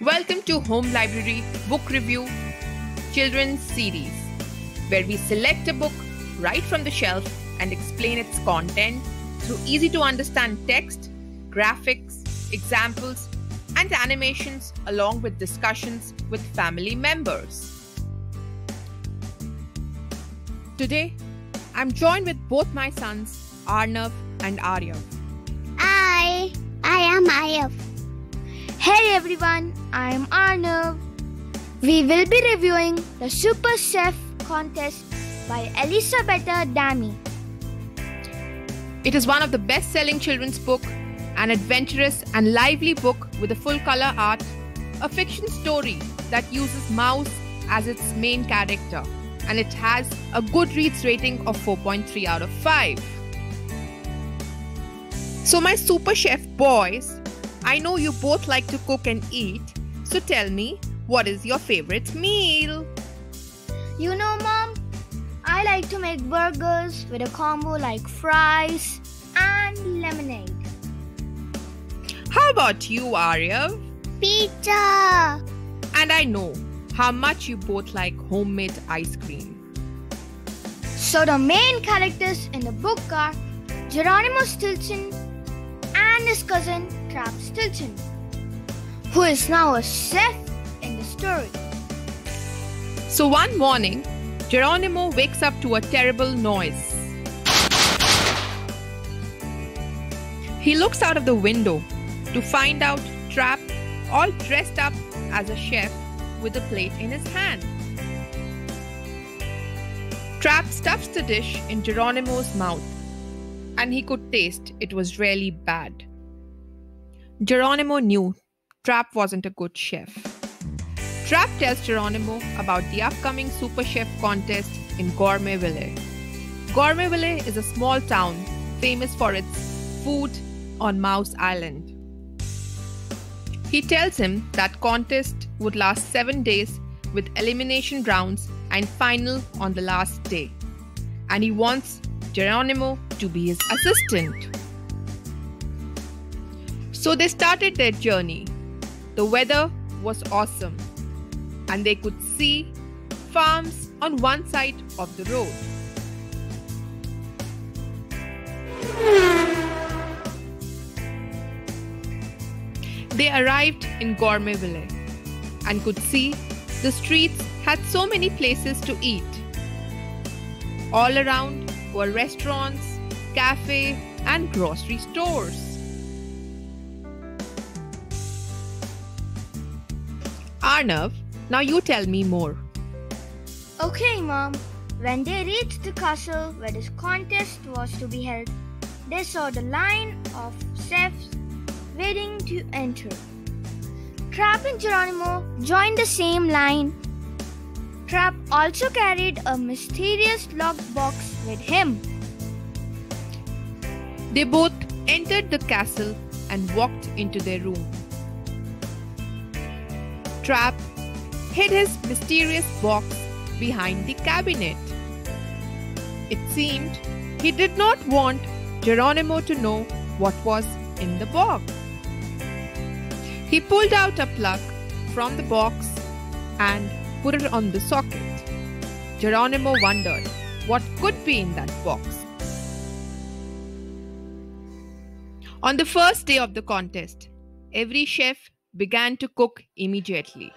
Welcome to Home Library Book Review Children's Series, where we select a book right from the shelf and explain its content through easy to understand text, graphics, examples, and animations, along with discussions with family members. Today, I'm joined with both my sons, Arnav and Aryav. Hi, I am Aryav. Hey everyone, I'm Arnav. We will be reviewing the Super Chef contest by Elisabetta Dami. It is one of the best selling children's book, an adventurous and lively book with a full color art, a fiction story that uses mouse as its main character, and it has a Goodreads rating of 4.3 out of 5. So, my super chef boys, I know you both like to cook and eat, so tell me, what is your favorite meal? You know, Mom, I like to make burgers with a combo like fries and lemonade. How about you, Aryav? Pizza. And I know how much you both like homemade ice cream. So, the main characters in the book are Geronimo Stilton and his cousin Trap Stilton, who is now a chef in the story. So one morning, Geronimo wakes up to a terrible noise. He looks out of the window to find out Trap all dressed up as a chef with a plate in his hand. Trap stuffs the dish in Geronimo's mouth, and he could taste it was really bad. Geronimo knew Trap wasn't a good chef. Trap tells Geronimo about the upcoming Super Chef contest in Gourmetville. Gourmetville is a small town famous for its food on Mouse Island. He tells him that contest would last 7 days with elimination rounds and final on the last day. And he wants Geronimo to be his assistant. So they started their journey. The weather was awesome, and they could see farms on one side of the road. They arrived in Gourmetville and could see the streets had so many places to eat. All around were restaurants, cafe, and grocery stores. Arnav, now you tell me more. Okay, Mom. When they reached the castle where this contest was to be held, they saw the line of chefs waiting to enter. Trap and Geronimo joined the same line. Trap also carried a mysterious locked box with him. They both entered the castle and walked into their room. Trap hid his mysterious box behind the cabinet. It seemed he did not want Geronimo to know what was in the box. He pulled out a plug from the box and put it on the socket. Geronimo wondered what could be in that box. On the first day of the contest, every chef began to cook immediately.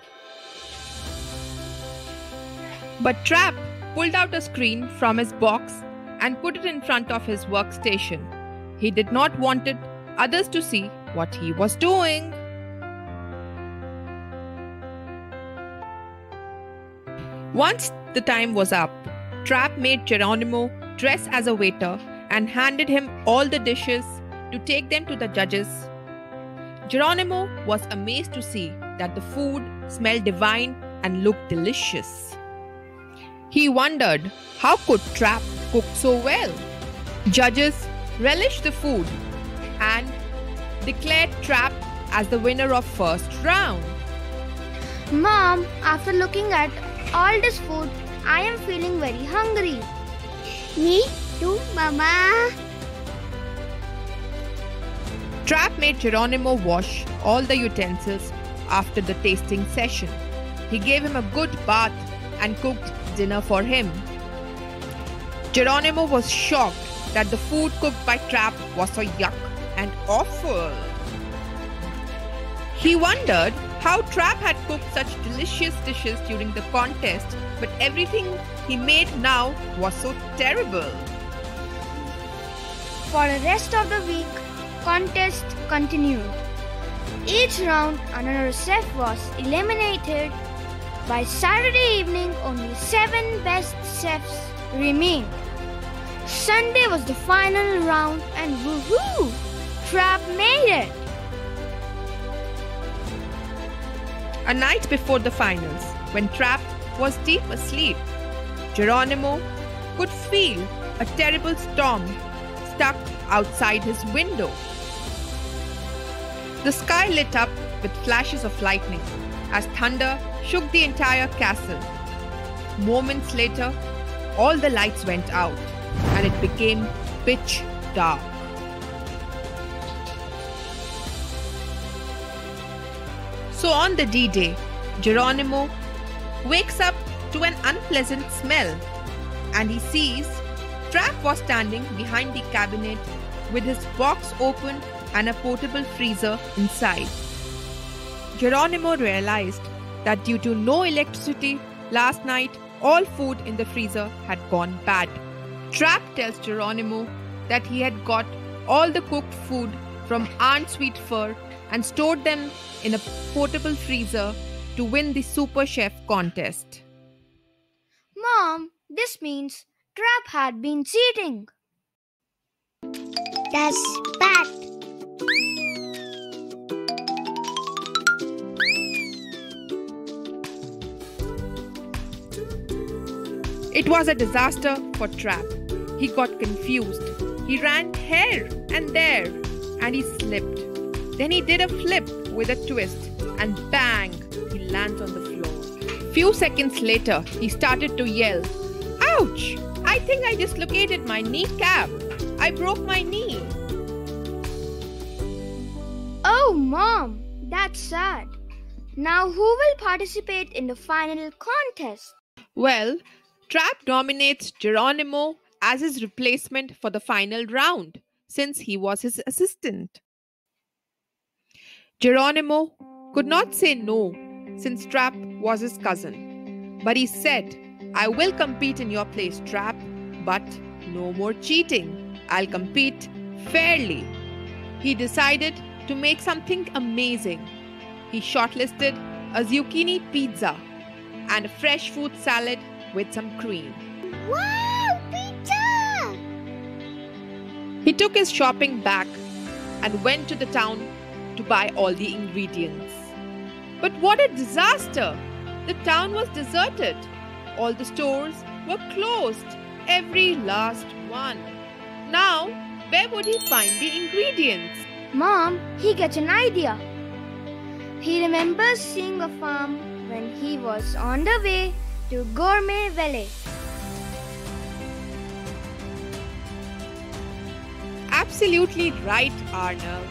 But Trap pulled out a screen from his box and put it in front of his workstation. He did not want it others to see what he was doing. Once the time was up, Trap made Geronimo dress as a waiter and handed him all the dishes to take them to the judges. Geronimo was amazed to see that the food smelled divine and looked delicious. He wondered how could Trap cook so well. Judges relished the food and declared Trap as the winner of first round. Mom, after looking at all this food, I am feeling very hungry. Me too, Mama. Trap made Geronimo wash all the utensils after the tasting session. He gave him a good bath and cooked dinner for him. Geronimo was shocked that the food cooked by Trap was so yuck and awful. He wondered how Trap had cooked such delicious dishes during the contest, but everything he made now was so terrible. For the rest of the week, contest continued. Each round, another chef was eliminated. By Saturday evening, only seven best chefs remained. Sunday was the final round, and woohoo! Trap made it! A night before the finals, when Trap was deep asleep, Geronimo could feel a terrible storm stuck outside his window. The sky lit up with flashes of lightning as thunder shook the entire castle. Moments later, all the lights went out and it became pitch dark. So on the D Day, Geronimo wakes up to an unpleasant smell and he sees Trap was standing behind the cabinet with his box open and a portable freezer inside. Geronimo realized that due to no electricity last night, all food in the freezer had gone bad. Trap tells Geronimo that he had got all the cooked food from Aunt Sweetfur and stored them in a portable freezer to win the Super Chef contest. Mom, this means Trap had been cheating. That's bad. It was a disaster for Trap. He got confused. He ran here and there and he slipped. Then he did a flip with a twist and bang, he lands on the floor. Few seconds later, he started to yell, Ouch! I think I dislocated my kneecap. I broke my knee. Oh, Mom, that's sad. Now, who will participate in the final contest? Well, Trap nominates Geronimo as his replacement for the final round since he was his assistant. Geronimo could not say no since Trap was his cousin, but he said, I will compete in your place, Trap, but no more cheating. I'll compete fairly. He decided to make something amazing. He shortlisted a zucchini pizza and a fresh fruit salad with some cream. Wow, pizza! He took his shopping bag and went to the town to buy all the ingredients. But what a disaster! The town was deserted. All the stores were closed, every last one. Now, where would he find the ingredients? Mom, he gets an idea. He remembers seeing a farm when he was on the way to Gourmetville. Absolutely right, Arnav.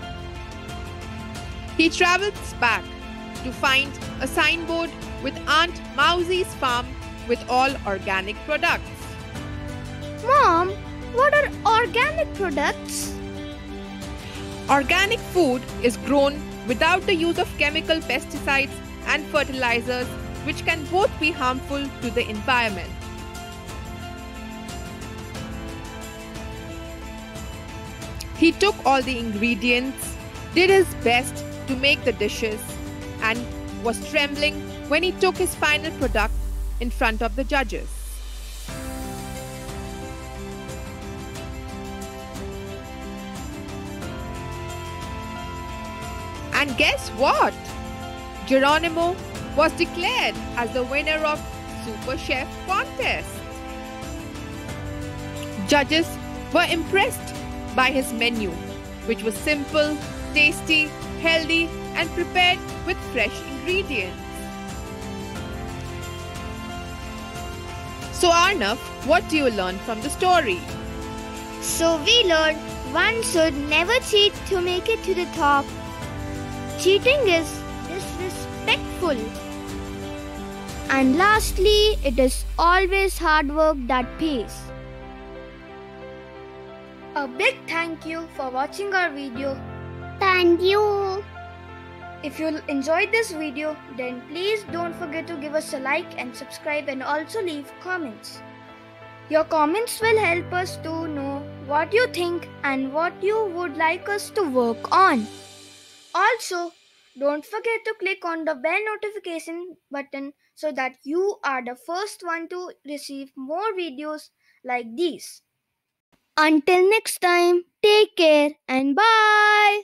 He travels back to find a signboard with Aunt Mousie's farm with all organic products. Mom, what are organic products? Organic food is grown without the use of chemical pesticides and fertilizers, which can both be harmful to the environment. He took all the ingredients, did his best to make the dishes, and was trembling when he took his final product in front of the judges. And guess what? Geronimo was declared as the winner of Super Chef contest. Judges were impressed by his menu, which was simple, tasty, healthy, and prepared with fresh ingredients. So, Arnav, what do you learn from the story? So we learned one should never cheat to make it to the top. Cheating is disrespectful. And lastly, it is always hard work that pays. A big thank you for watching our video. Thank you. If you enjoyed this video, then please don't forget to give us a like and subscribe and also leave comments. Your comments will help us to know what you think and what you would like us to work on. Also, don't forget to click on the bell notification button so that you are the first one to receive more videos like these. Until next time, take care and bye.